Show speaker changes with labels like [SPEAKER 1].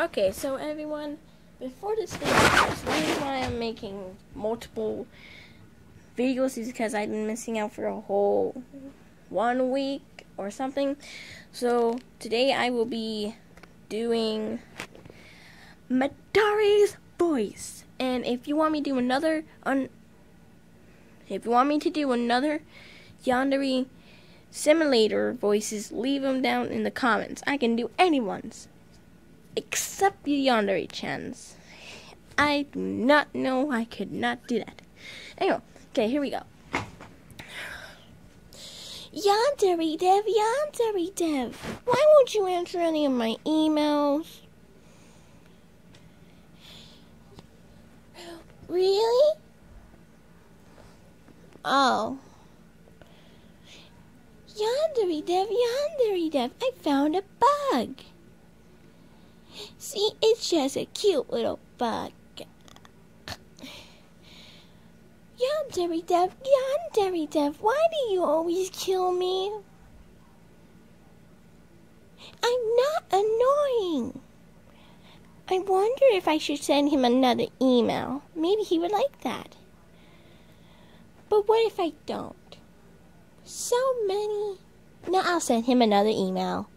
[SPEAKER 1] Okay, so everyone, before this video, the reason why I'm making multiple videos is because I've been missing out for a whole one week or something. So today I will be doing Midori's voice, and if you want me to do another on, if you want me to do another Yandere simulator voices, leave them down in the comments. I can do anyone's except the Yandere chans. I do not know I could not do that. Anyway, okay, here we go. Yandere Dev, Yandere Dev. Why won't you answer any of my emails? Really? Oh. Yandere Dev, Yandere Dev, I found a bug. See, it's just a cute little bug. Yandere Dev, Yandere Dev, why do you always kill me? I'm not annoying. I wonder if I should send him another email. Maybe he would like that. But what if I don't? So many. Now I'll send him another email.